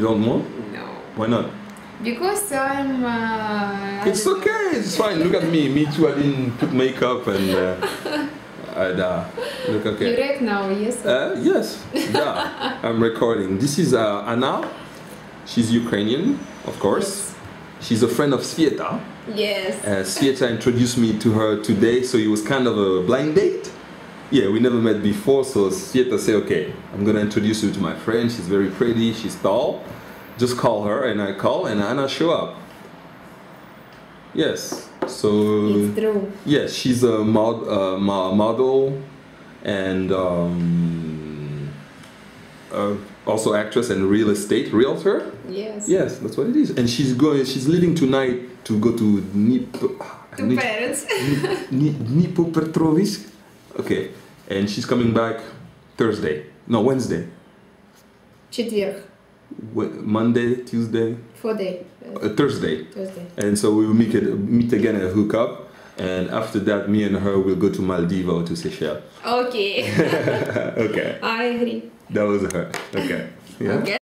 You don't want? No. Why not? Because I'm. Uh, It's okay. It's fine. Look at me. Me too. I didn't put makeup and. Uh, and uh, look You okay. read now, yes? Uh, yes. Yeah. I'm recording. This is uh, Anna. She's Ukrainian, of course. She's a friend of Svieta. yes. Uh, Svieta introduced me to her today, so it was kind of a blind date. Yeah, we never met before, so Svieta said, okay, I'm gonna introduce you to my friend. She's very pretty, she's tall. Just call her, and I call, and Anna show up. Yes, so It's true. yes, she's a mod, uh, mo- model, and um, uh, also actress and real estate realtor. Yes. Yes, that's what it is. And she's going. She's leaving tonight to go to Nip. To Nip- parents. Ni- Dnipropetrovsk. Okay, and she's coming back Thursday. No, Wednesday. Четверг. Wed- Monday, Tuesday, For day. Uh, uh, Thursday. Thursday. And so we will meet, it, meet again and hook up. And after that, me and her will go to Maldives or to Seychelles. Okay. okay, I agree. that was her. Okay. Yeah. Okay.